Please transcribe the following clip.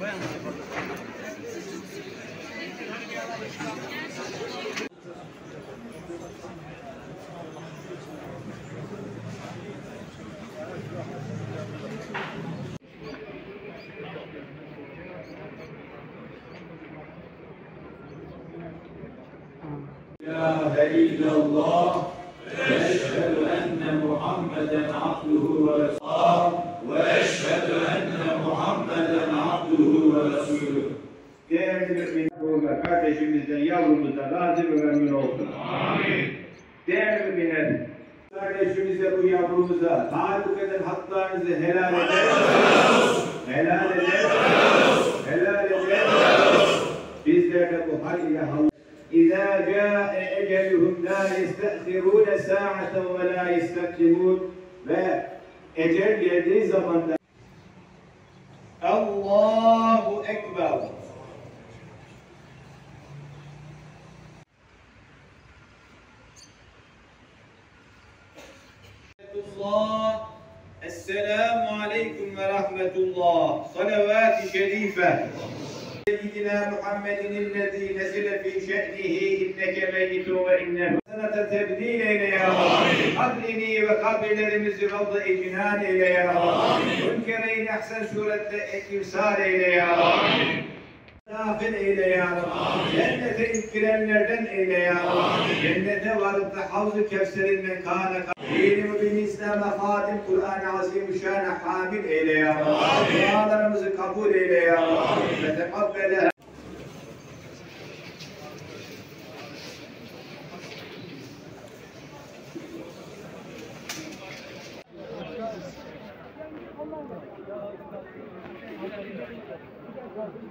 إله إلا الله وأشهد أن محمدا عبده Değerli müminler, kardeşimizden, yavrumuzdan razı ve memnun olsun. Amin. Değerli müminler, kardeşimize, bu yavrumuza talip eden haklarınızı helal eder. Helal eder. Helal eder. Bizler de bu hal ile Allah. İzâ câe ecelühüm lâ yeste'hirûne sâ'aten ve lâ yesteklimûn ve ecel geldiği zamanda Allahu Ekber الله السلام عليكم ورحمة الله صلوات شريفة سيدنا محمد الذي نزل في شأنه إنك ميت وإنه سنة تبديل إلى يا رب قبلني وقبلlerimizi رضا إجنان إلى يا رب منكرين أحسن سورة إرسال إلى يا رب Nafil eyle ya Rabbi. Cennete ilk girenlerden eyle ya Rabbi. Cennete varıp da havzu kevserinden kâne Dini bin İslam'a hatim Kur'an-ı Azimüşşan'a hamil eyle ya Rabbi. Dualarımızı kabul eyle ya Rabbi. Ve tekabbele なぜか。